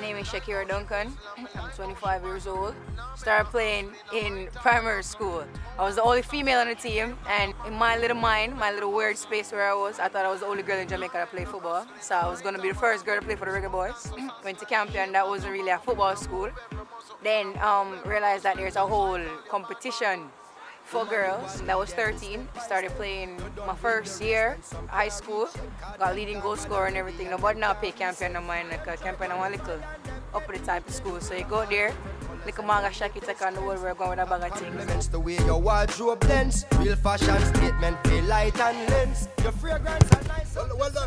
My name is Shakira Duncan. I'm 25 years old. Started playing in primary school. I was the only female on the team and in my little mind, my little weird space where I was, I thought I was the only girl in Jamaica that played football. So I was going to be the first girl to play for the Reggae Boys. Went to Campion, that wasn't really a football school. Then um, realized that there's a whole competition for girls. That was 13. Started playing my first year, high school. Got leading goal scorer and everything. Nobody now pay Campion no mind because Campion one little up at the type of school. So you go there, little manga shaki take on the world we're going with a bag of things. The way your wardrobe blends. Real fashion statement, feel light and lens. Your fragrance are nice. Well, well.